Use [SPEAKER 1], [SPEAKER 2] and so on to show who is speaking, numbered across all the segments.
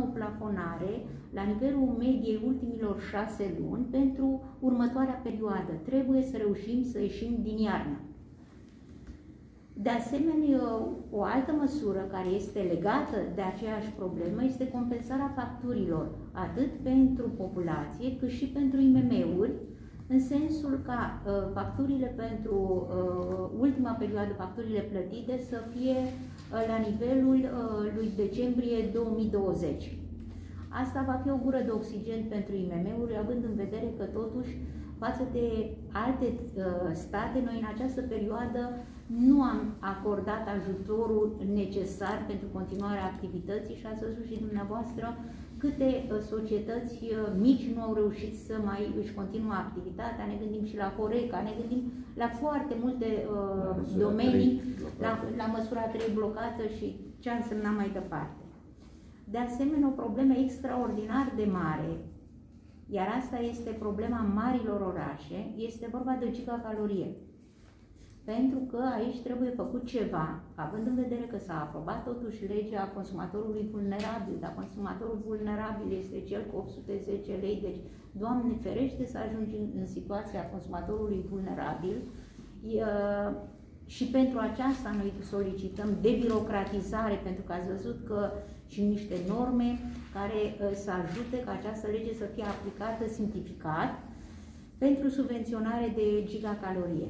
[SPEAKER 1] o plafonare la nivelul mediei ultimilor șase luni pentru următoarea perioadă. Trebuie să reușim să ieșim din iarnă. De asemenea, o altă măsură care este legată de aceeași problemă este compensarea facturilor, atât pentru populație cât și pentru IMM-uri, în sensul ca uh, facturile pentru uh, ultima perioadă, facturile plătite, să fie uh, la nivelul uh, lui decembrie 2020. Asta va fi o gură de oxigen pentru IMM-uri, având în vedere că totuși față de alte uh, state, noi în această perioadă nu am acordat ajutorul necesar pentru continuarea activității și ați văzut și dumneavoastră câte uh, societăți uh, mici nu au reușit să mai își continuă activitatea, ne gândim și la Horeca, ne gândim la foarte multe uh, domenii, la, la măsura 3 blocată și ce a însemnat mai departe. De asemenea, o problemă extraordinar de mare, iar asta este problema marilor orașe, este vorba de gigacalorie. Pentru că aici trebuie făcut ceva, având în vedere că s-a aprobat totuși legea consumatorului vulnerabil, dar consumatorul vulnerabil este cel cu 810 lei, deci, Doamne ferește să ajungi în, în situația consumatorului vulnerabil, și pentru aceasta noi solicităm debirocratizare, pentru că ați văzut că și niște norme care uh, să ajute ca această lege să fie aplicată simplificat pentru subvenționare de gigacalorie.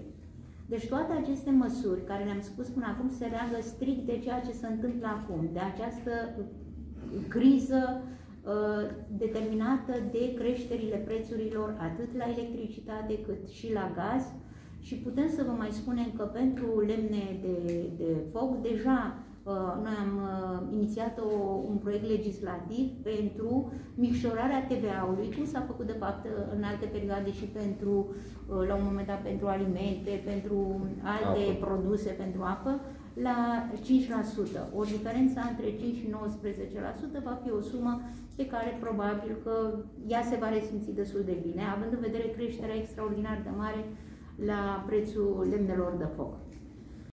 [SPEAKER 1] Deci toate aceste măsuri care le-am spus până acum se leagă strict de ceea ce se întâmplă acum, de această criză uh, determinată de creșterile prețurilor atât la electricitate cât și la gaz, și putem să vă mai spunem că pentru lemne de, de foc, deja uh, noi am uh, inițiat o, un proiect legislativ pentru micșorarea TVA-ului, cum s-a făcut de fapt în alte perioade și pentru, uh, la un moment dat, pentru alimente, pentru alte apă. produse, pentru apă, la 5%. O diferență între 5 și 19% va fi o sumă pe care probabil că ea se va resimți destul de bine, având în vedere creșterea extraordinar de mare la prețul lemnelor de foc.